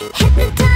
Hit me.